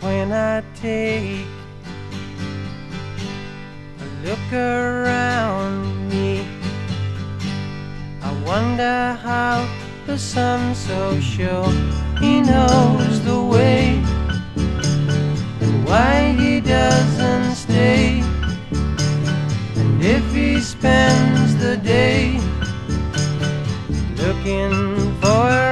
when I take a look around me. I wonder how the sun so sure he knows the way and why he doesn't stay. And if he spends the day looking for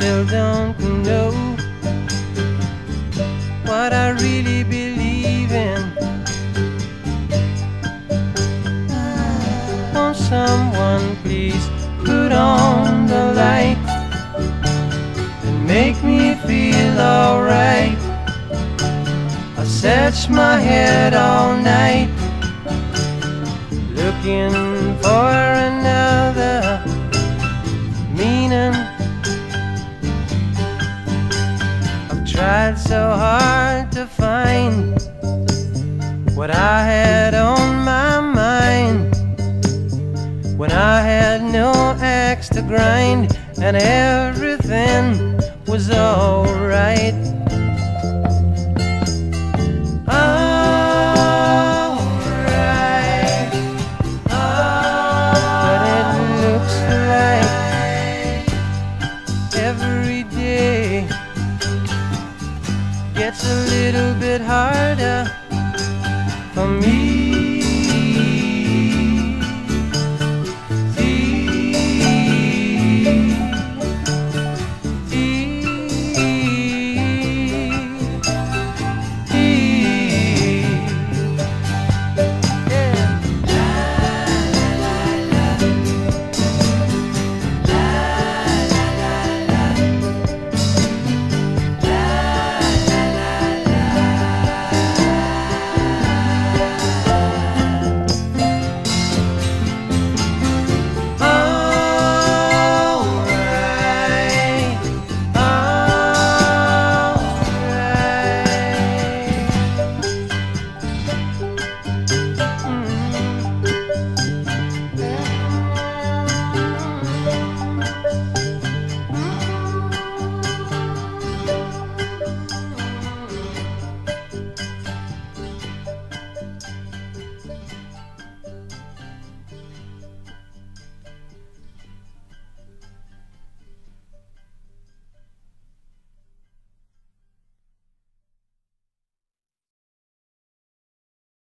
Still don't know what I really believe in. Won't someone please put on the light and make me feel alright? I search my head all night looking for tried so hard to find what I had on my mind when I had no axe to grind and everything was alright. Every it harder for me.